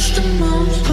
Let's go blue!